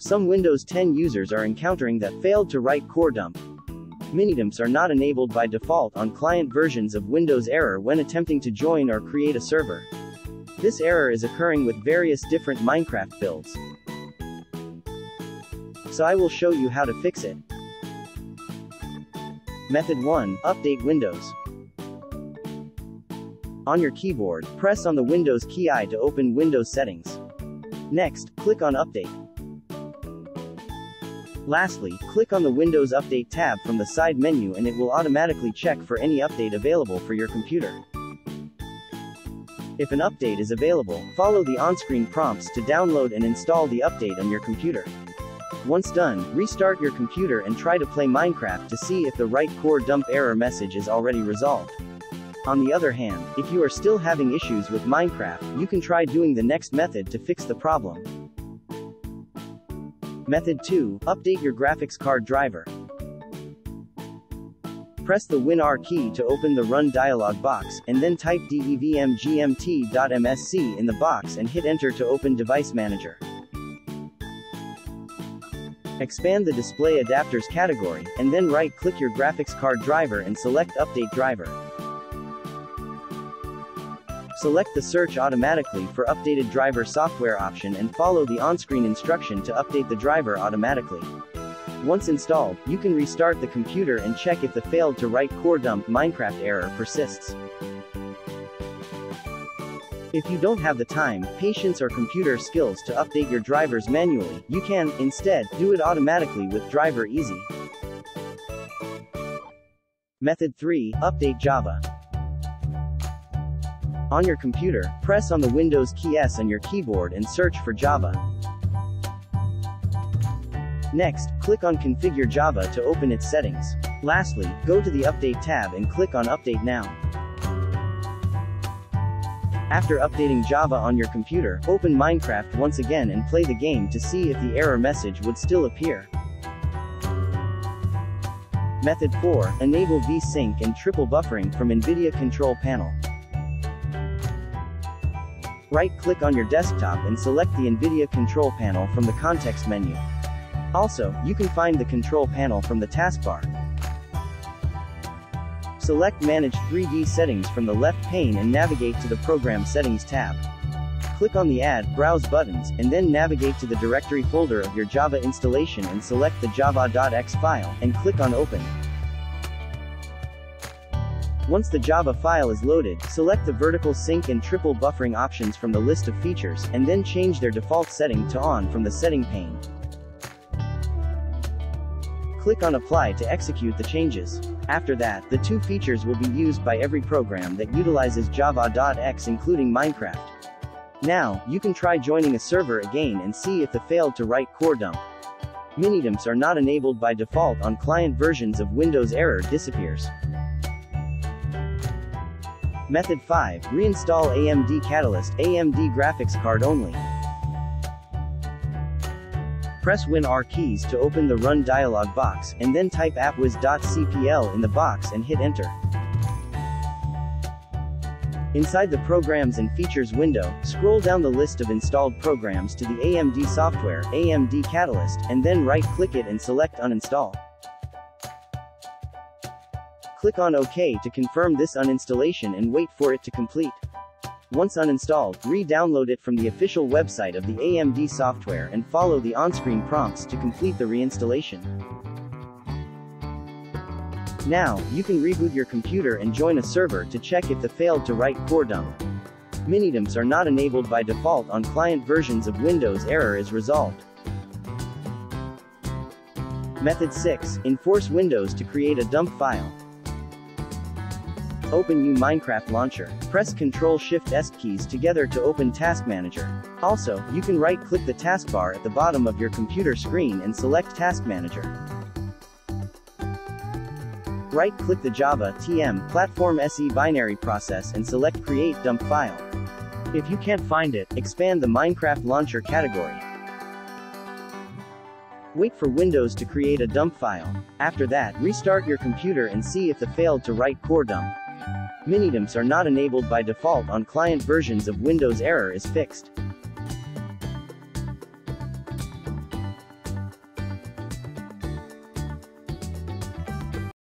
Some Windows 10 users are encountering that failed to write core dump. Minidumps are not enabled by default on client versions of Windows Error when attempting to join or create a server. This error is occurring with various different Minecraft builds. So I will show you how to fix it. Method 1. Update Windows. On your keyboard, press on the Windows key I to open Windows settings. Next, click on Update. Lastly, click on the Windows Update tab from the side menu and it will automatically check for any update available for your computer. If an update is available, follow the on-screen prompts to download and install the update on your computer. Once done, restart your computer and try to play Minecraft to see if the write core dump error message is already resolved. On the other hand, if you are still having issues with Minecraft, you can try doing the next method to fix the problem. Method 2. Update your graphics card driver. Press the WinR key to open the Run dialog box, and then type devmgmt.msc in the box and hit Enter to open Device Manager. Expand the Display Adapters category, and then right-click your graphics card driver and select Update Driver. Select the Search automatically for updated driver software option and follow the on-screen instruction to update the driver automatically. Once installed, you can restart the computer and check if the failed to write core dump Minecraft error persists. If you don't have the time, patience or computer skills to update your drivers manually, you can, instead, do it automatically with Driver Easy. Method 3. Update Java. On your computer, press on the Windows key S on your keyboard and search for Java. Next, click on Configure Java to open its settings. Lastly, go to the Update tab and click on Update Now. After updating Java on your computer, open Minecraft once again and play the game to see if the error message would still appear. Method 4. Enable VSync and triple buffering from NVIDIA Control Panel. Right-click on your desktop and select the NVIDIA Control Panel from the context menu. Also, you can find the control panel from the taskbar. Select Manage 3D Settings from the left pane and navigate to the Program Settings tab. Click on the Add, Browse buttons, and then navigate to the directory folder of your Java installation and select the java.exe file, and click on Open. Once the Java file is loaded, select the vertical sync and triple buffering options from the list of features, and then change their default setting to On from the setting pane. Click on Apply to execute the changes. After that, the two features will be used by every program that utilizes Java.exe including Minecraft. Now, you can try joining a server again and see if the failed to write core dump. Minidumps are not enabled by default on client versions of Windows Error disappears. Method 5. Reinstall AMD Catalyst AMD graphics card only. Press WinR keys to open the Run dialog box, and then type appwiz.cpl in the box and hit Enter. Inside the Programs and Features window, scroll down the list of installed programs to the AMD software, AMD Catalyst, and then right-click it and select Uninstall. Click on OK to confirm this uninstallation and wait for it to complete. Once uninstalled, re-download it from the official website of the AMD software and follow the on-screen prompts to complete the reinstallation. Now, you can reboot your computer and join a server to check if the failed to write core dump. Minidumps are not enabled by default on client versions of Windows error is resolved. Method 6. Enforce Windows to create a dump file. Open U Minecraft Launcher. Press Ctrl-Shift-S keys together to open Task Manager. Also, you can right-click the taskbar at the bottom of your computer screen and select Task Manager. Right-click the Java TM Platform SE binary process and select Create Dump File. If you can't find it, expand the Minecraft Launcher category. Wait for Windows to create a dump file. After that, restart your computer and see if the failed to write core dump. Minidumps are not enabled by default on client versions of Windows Error is fixed.